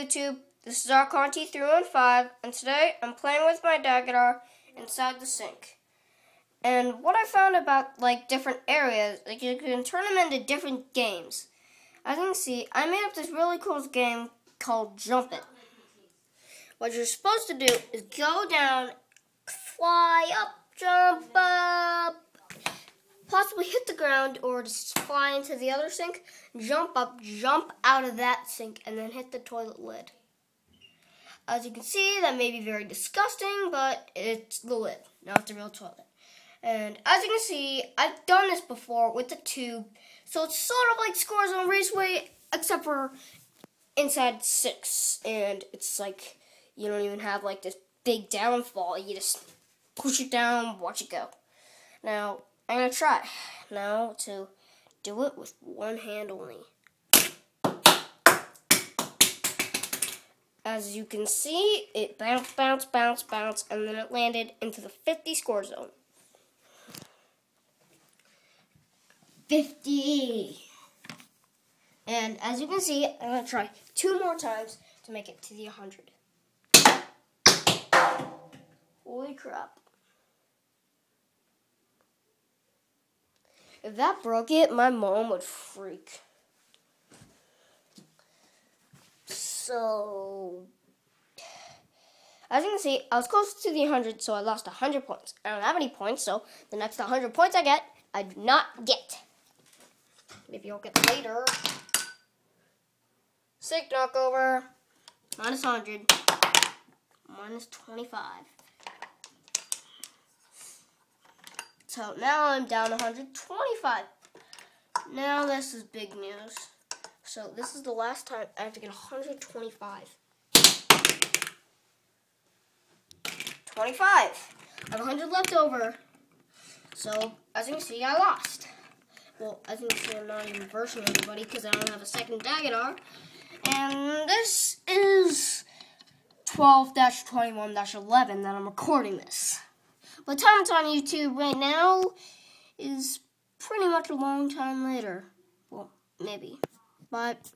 YouTube? This is RConte315, and today I'm playing with my DaGeDar inside the sink. And what I found about like different areas, like you can turn them into different games. As you can see, I made up this really cool game called Jump It. What you're supposed to do is go down, fly up, jump up, possibly hit the ground or just fly into the other sink, jump up, jump out of that sink, and then hit the toilet lid. As you can see, that may be very disgusting, but it's the lid, not the real toilet. And as you can see, I've done this before with the tube, so it's sort of like Scores on Raceway, except for inside six, and it's like you don't even have like this big downfall. You just push it down, watch it go. Now I'm gonna try now to do it with one hand only. As you can see, it bounced, bounced, bounced, bounced, and then it landed into the 50 score zone. 50. And as you can see, I'm going to try two more times to make it to the 100. Holy crap. If that broke it, my mom would freak. So, as you can see, I was close to the 100, so I lost 100 points. I don't have any points, so the next 100 points I get, I do not get. Maybe you'll get later. Sink knockover, minus 100, minus 25. So now I'm down 125. Now this is big news. So this is the last time I have to get 125. 25. I have 100 left over. So, as you can see, I lost. Well, as you can see, I'm not even versing anybody because I don't have a second DaGeDar. And this is 12-21-11 that I'm recording this. But time it's on YouTube right now is pretty much a long time later. Well, maybe. But